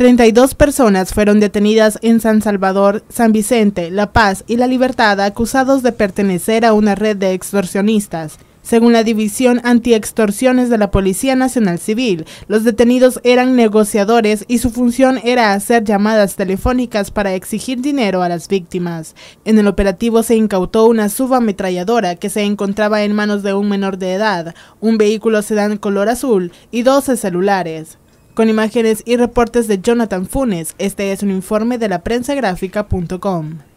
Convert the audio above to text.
32 personas fueron detenidas en San Salvador, San Vicente, La Paz y La Libertad acusados de pertenecer a una red de extorsionistas. Según la División Antiextorsiones de la Policía Nacional Civil, los detenidos eran negociadores y su función era hacer llamadas telefónicas para exigir dinero a las víctimas. En el operativo se incautó una subametralladora que se encontraba en manos de un menor de edad, un vehículo sedán color azul y 12 celulares. Con imágenes y reportes de Jonathan Funes, este es un informe de la prensagráfica.com.